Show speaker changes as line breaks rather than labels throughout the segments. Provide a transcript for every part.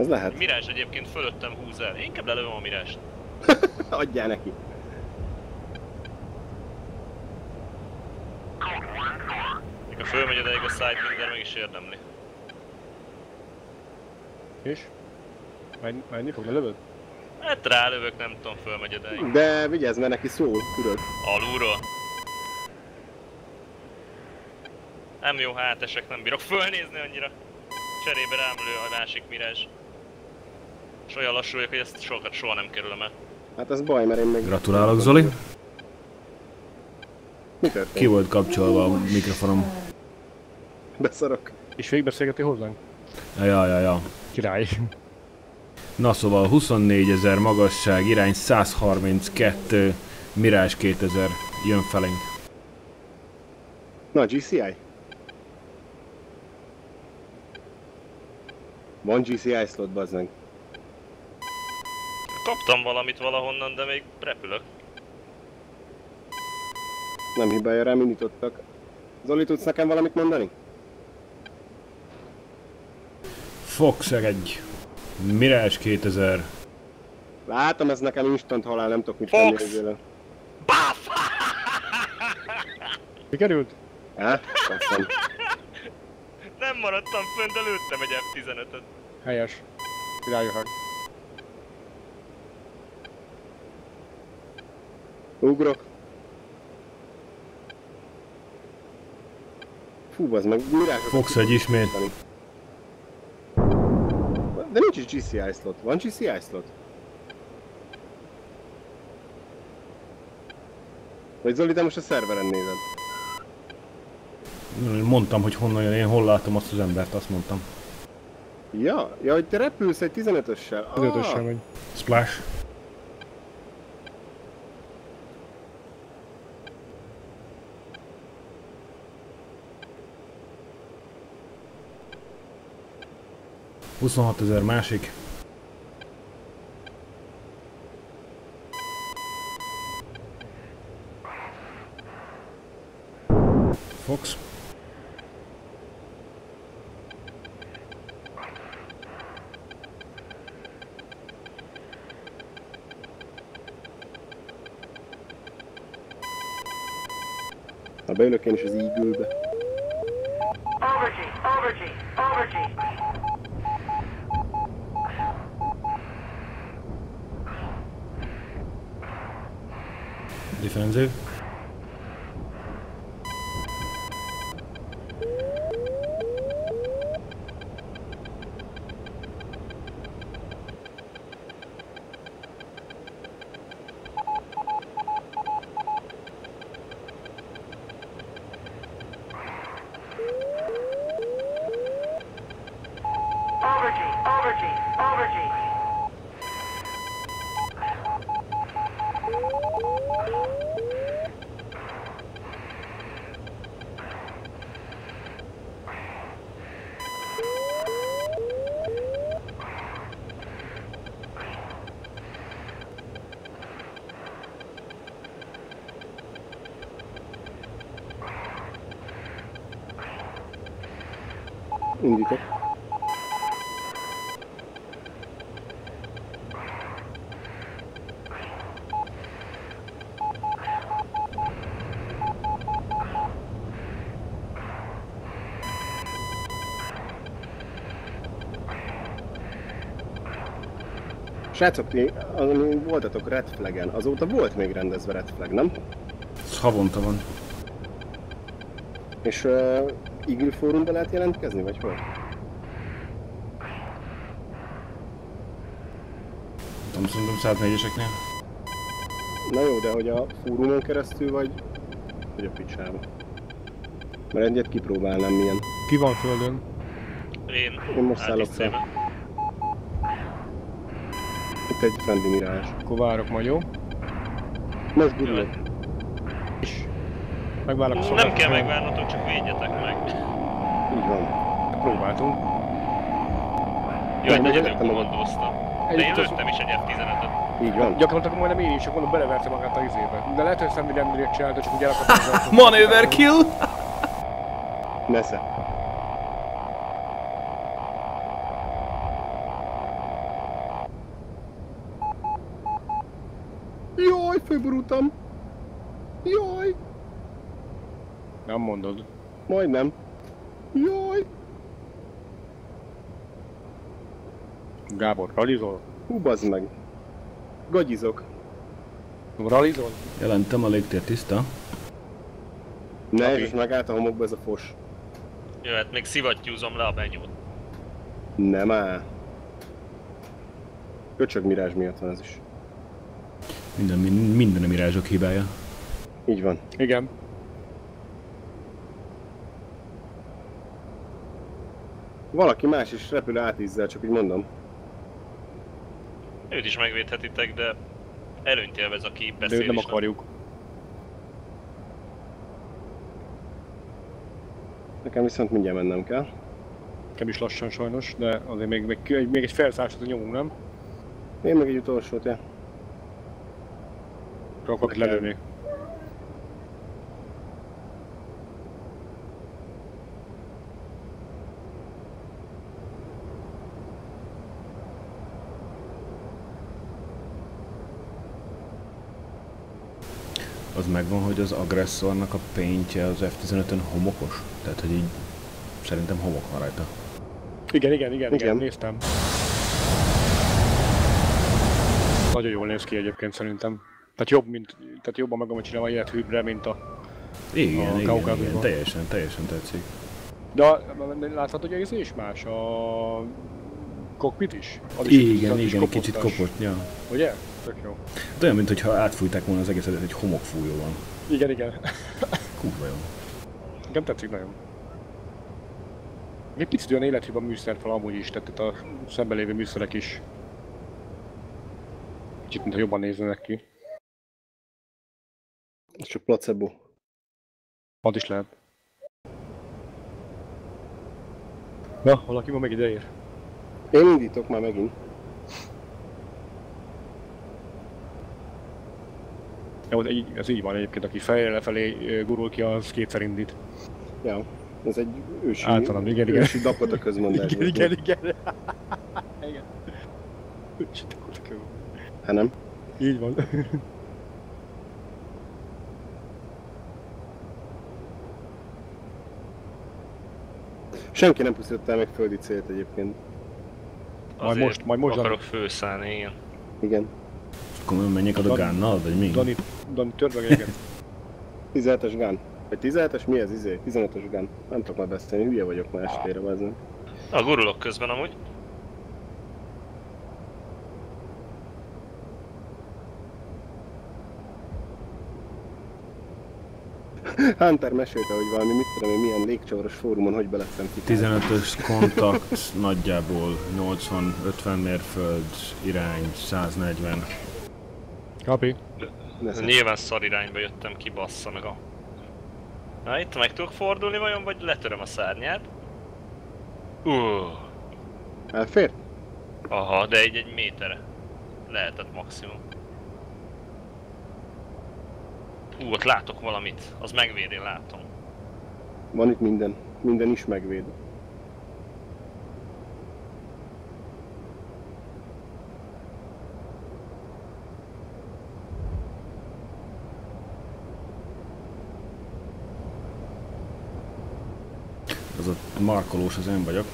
Ez lehet.
Mirás egyébként fölöttem húz el. Én inkább lelövöm a Mirást.
Adjál neki.
Mikor fölmegy odaig a Sidewinder, meg is érdemli.
És? Menj, menni fog, lelövöd?
Hát rálövök, nem tudom, fölmegy odaig.
De vigyázz, mert neki szól, tudod.
Alulról. Nem jó, hát esek, nem bírok fölnézni annyira. Cserébe rám lő a másik mirás. És olyan lassú vagyok, hogy ezt soha, soha nem kerülöm el.
Hát ez baj, mert én még...
Gratulálok Zoli.
Mi történt?
Ki volt kapcsolva a mikrofonom?
Beszarok.
És végigbeszélgettél hozzánk?
Ja, ja, ja, ja.
Király.
Na szóval 24 ezer magasság, irány 132, Mirage 2000 jön felénk.
Na, GCI? Van GCI slot, bazd meg.
Kaptam valamit valahonnan, de még repülök.
Nem hibája rám, indítottak. Zoli, tudsz nekem valamit mondani?
Fox 1, Mirage 2000,
Látom, ez nekem instant halál, nem tudok mit
Fox!
tenni.
BAF!
Sikerült?
Hát.
Nem maradtam fönn, de lőttem egy F-15-öt.
Helyes. Királyok.
Ugrok. Fú, az meg mirázsok.
Fox egy ismét.
De nincs is GCI slot. Van GCI slot? Vagy Zoli, te most a szerveren nézed?
Mondtam, hogy honnan jön, én hol látom azt az embert, azt mondtam.
Ja, ja, hogy te repülsz egy 15-össel.
Az ötössel megy.
Splash. Huszonhat ezer másik. Fox.
Ha beülök én is az Eagle-be.
Over G, over
Defensive.
Indítok. Srácok, ti az, ami voltatok Red Flag-en, azóta volt még rendezve Red Flag, nem?
Ez havonta van.
És uh, Eagle Forumba lehet jelentkezni, vagy hol?
Nem szerintem 104-eseknél.
Na jó, de hogy a fórumon keresztül, vagy... Hogy a picsába? Mert egyet kipróbálnám milyen.
Ki van földön?
Én,
Én most szállok
átviszem.
fel. Itt egy friendly mirázs.
Akkor várok majd, jó?
Most gurulok.
Megvárok a
Nem kell megvárnotok, csak védjetek meg.
Így van.
Próbáltunk.
Jaj, nagyon
nem
gondoltam. De én lőttem is egy F-15-et.
Így van.
Gyakorlatilag majdnem én is, csak mondom, beleverte magát a izébe. De lehet, hogy Sandy nem direkt csinálta, csak úgy elakadtam.
Manöver kill!
Nesze. Jaj, főborultam! Jaj!
Nem mondod.
Majdnem.
Gábor, ralizol?
Hú, bazd meg. Gagyizok.
Ralizol?
Jelentem, a légtér tiszta.
Ne, és megállt a homokba ez a fos.
Jöhet, még szivattyúzom le a benyót.
Nem áll. Köcsög mirázs miatt van ez is.
Minden, min- minden a mirázsok hibája.
Így van.
Igen.
Valaki más is repül átízzel, csak úgy mondom.
Őt is megvédhetitek, de előnyt élvez, aki
De
beszél
őt nem
is.
akarjuk.
Nekem viszont mindjárt mennem kell.
Nekem is lassan sajnos, de azért még, még, egy- még egy felszállt nyomunk, nem?
Én meg egy utolsót, ja.
Akkor akarok
Az megvan, hogy az agresszornak a péntje az F-15-ön homokos. Tehát, hogy így szerintem homok van rajta.
Igen, igen, igen, igen,
Igen.
néztem. Nagyon jól néz ki egyébként szerintem. Tehát jobb, mint, tehát jobban meg van csinálva ilyet hűbre, mint a...
Igen,
A
igen, igen, teljesen, teljesen tetszik.
De láthatod, hogy ez is más? A cockpit is? Az is- az
Igen,
is
igen, kicsit kopott, ja.
Ugye? Tök jó.
De olyan, mintha átfújták volna az egészet, egy homokfújó van.
Igen, igen.
Kurva jó.
Nekem tetszik nagyon. Egy picit olyan életűbb a műszerfal amúgy is, tehát a szemben lévő műszerek is. Kicsit, mintha jobban nézzenek ki.
Ez csak placebo.
Az is lehet. Na, valaki ma meg ideér.
Én indítok már megint.
Jó, ez így, ez így van egyébként, aki fejre lefelé gurul ki, az kétszer indít.
Ja, ez egy ősi,
Általán, igen, igen.
ősi Dakota közmondás. volt.
igen. igen. Csak ott kell.
Hát nem.
Így van.
Senki nem pusztította el meg földi célt egyébként.
Majd
Azért
most- majd most
akarok főszállni, igen.
Igen.
Akkor menjek a dogánnal, vagy mi?
Dani, Dani törve igen.
17-es gun. Vagy 17-es? Mi ez izé? 15-ös gun. Nem tudok már beszélni, hülye vagyok már estére, bazdmeg.
A gurulok közben amúgy.
Hunter mesélte, hogy valami, mit tudom én, milyen légcsavaros fórumon, hogy belettem ki.
15-ös kontakt, nagyjából 80-50 mérföld, irány 140.
Kapi.
Ne szed-
Nyilván szar irányba jöttem ki, bassza meg a... Na itt meg tudok fordulni vajon, vagy letöröm a szárnyát? Uh,
Elfér?
aha, de egy, egy méterre. Lehetett maximum. Ú, ott látok valamit. Az megvéd, én látom.
Van itt minden. Minden is megvéd.
Az a markolós az én vagyok.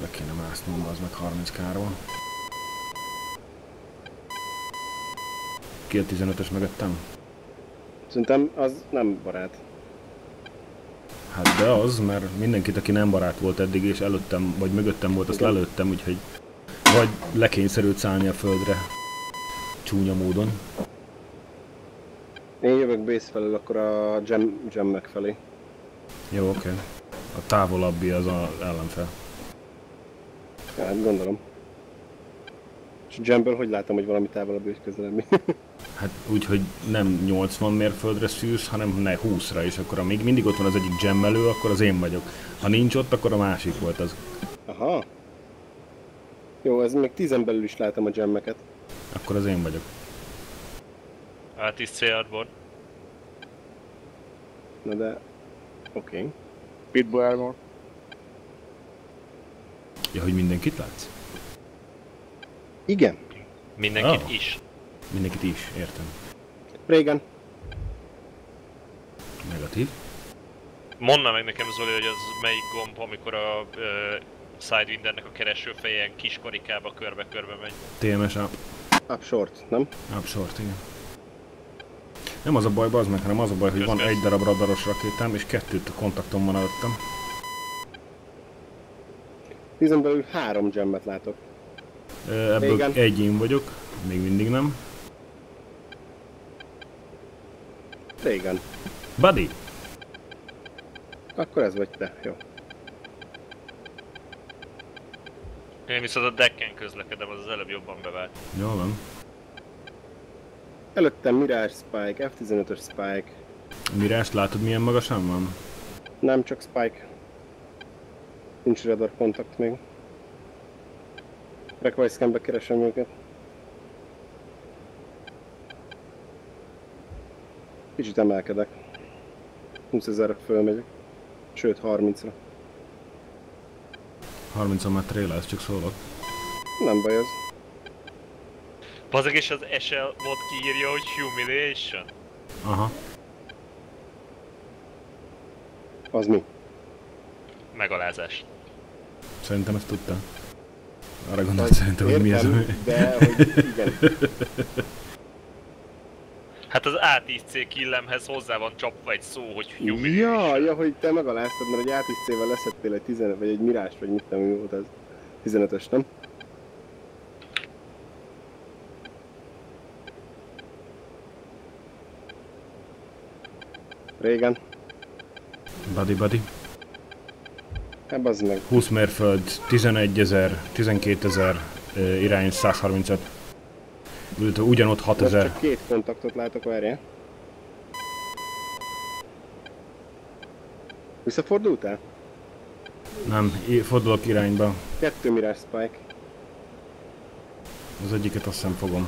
Le kéne másznom, az meg 30 káról. Ki a 15-ös mögöttem?
Szerintem az nem barát.
Hát de az, mert mindenkit, aki nem barát volt eddig, és előttem, vagy mögöttem volt, azt
Igen.
lelőttem, úgyhogy vagy lekényszerült szállni a földre csúnya módon.
Én jövök base felől, akkor a gem, gem megfelé.
Jó, oké. Okay. A távolabbi az a ellenfel.
Ja, Hát gondolom. És a gemből hogy látom, hogy valami távolabb és közelebbi?
Hát úgy, hogy nem 80 mérföldre szűrsz, hanem ne 20-ra, és akkor amíg mindig ott van az egyik gemmelő, akkor az én vagyok. Ha nincs ott, akkor a másik volt az.
Aha. Jó, ez még tizen belül is látom a gemmeket.
Akkor az én vagyok.
Hát is célboard.
Na de... Oké. Okay.
Pitbull Elmore.
Ja, hogy mindenkit látsz?
Igen.
Mindenkit
Ah.
is.
Mindenkit is, értem.
Reagan.
Negatív.
Mondd meg nekem Zoli, hogy az melyik gomb, amikor a ö, Sidewindernek a keresőfejen kis karikába körbe-körbe megy.
TMS up,
Up short, nem?
up short, igen. Nem az a baj, az meg, hanem az a baj, hogy van
Kösz, kösz.
egy darab radaros rakétám, és kettőt a kontaktom van előttem.
Tízen belül három gemmet látok.
Ö, Ebből
Igen.
egy én vagyok, még mindig nem.
Reagan.
Buddy!
Akkor ez vagy te. Jó.
Én viszont a decken közlekedem, az az előbb jobban bevált.
Jól van.
Előttem Mirage Spike, F-15-ös Spike.
Mirást látod milyen magasan van?
Nem csak Spike. Nincs radar kontakt még. Request keresem őket. Kicsit emelkedek. 20 ezerre fölmegyek. Sőt, 30-ra.
30 már trailers, csak szólok.
Nem baj ez.
Bazeg és az SL mod kiírja, hogy humiliation.
Aha.
Az mi?
Megalázás.
Szerintem ezt tudta. Arra gondolt szerintem, hogy mi ez.
De hogy igen.
Hát az A10C killemhez hozzá van csapva egy szó, hogy humiliation.
Ja, ja, hogy te megaláztad, mert egy ATC-vel leszettél egy 15 vagy egy Mirage, vagy mit tudom, mi volt az. 15-ös, nem? Régen.
Buddy, buddy.
Hát az meg.
20 mérföld, 11 ezer, 12 ezer, irány 135. Ugyanott 6
Most csak két kontaktot látok, várjál. Visszafordultál?
Nem, fordulok irányba.
Kettő Mirage Spike.
Az egyiket azt hiszem fogom.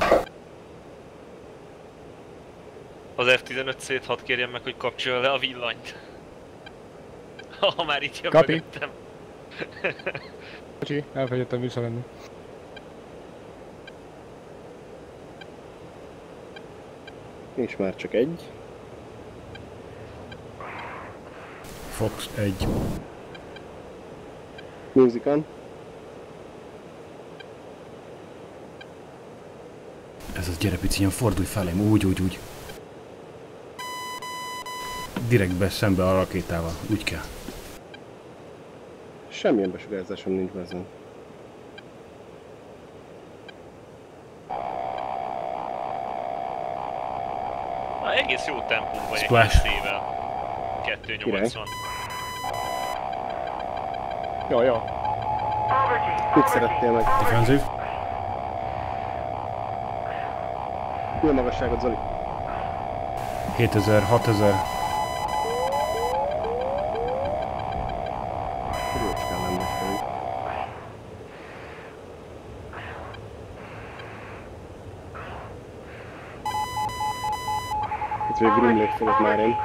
Az F15C-t hadd kérjem meg, hogy kapcsolja le a villanyt. Ha már itt jön
Kapi.
mögöttem.
Bocsi, elfelejtettem visszavenni.
És már csak egy.
Fox 1.
Musicon.
Ez az gyere ilyen fordulj felém, úgy, úgy, úgy. Direktbe szembe a rakétával, úgy kell.
Semmilyen besugárzásom nincs ezen.
Egész jó tempóban vagy egy
Splash.
szével. 280.
Ja, ja.
Mit szerettél meg?
Defensív.
Mi a magasságod, Zoli?
7000, 6000.
Itt még grumlék fogok már én.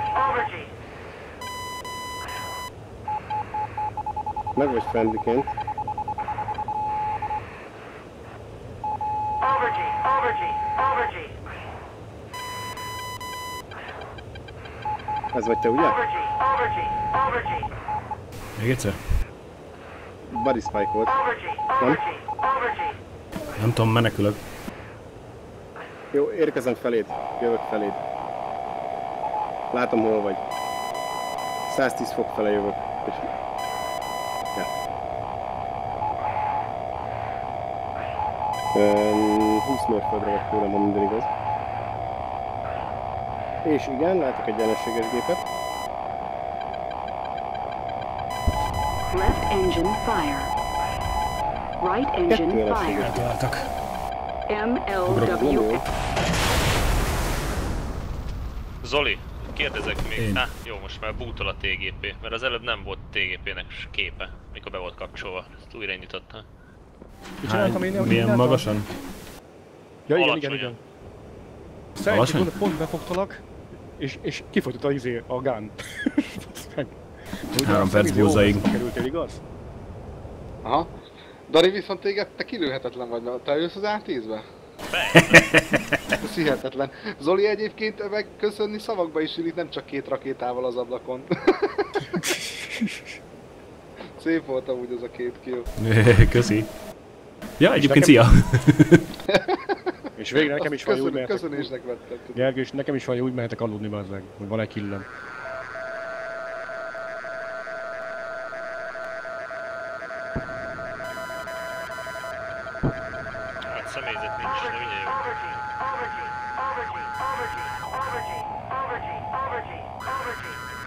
Meg vagy
overgy.
Ez vagy te, ugye?
Még egyszer?
Body spike volt.
Overgy.
Nem tudom, menekülök.
Jó, érkezem feléd. Jövök feléd. Látom, hol vagy. 110 fok fele jövök. És... Ja. Öm, 20 mérföldre vagy tőlem, ha minden igaz. És igen, látok egy ellenséges gépet.
Left engine fire. Right engine fire. MLW.
Zoli, kérdezek még.
Én.
Há, jó, most már bútol a TGP, mert az előbb nem volt TGP-nek képe, mikor be volt kapcsolva. Ezt újra indította.
Hány,
én?
milyen magasan?
Ja, igen, igen, igen. Szerintem
Alacsony?
pont, befogtalak. és, és kifogyott a izé, a. Ugye,
Három perc
óvózatba kerültél, igaz?
Aha. Dari viszont téged, te kilőhetetlen vagy, te jössz az A10-be? Ez hihetetlen. Zoli egyébként meg köszönni szavakba is illik, nem csak két rakétával az ablakon. Szép volt amúgy az a két kill.
Köszi. Ja, egyébként
nekem-
szia!
És végre nekem is van, hogy úgy mehetek.
köszönésnek tudom.
Gergő, és nekem is van, hogy úgy mehetek aludni, bazzeg, hogy van egy killem.
Amazing thing she knew you. Aubergine, aubergine, aubergine, aubergine, aubergine, aubergine, aubergine, aubergine.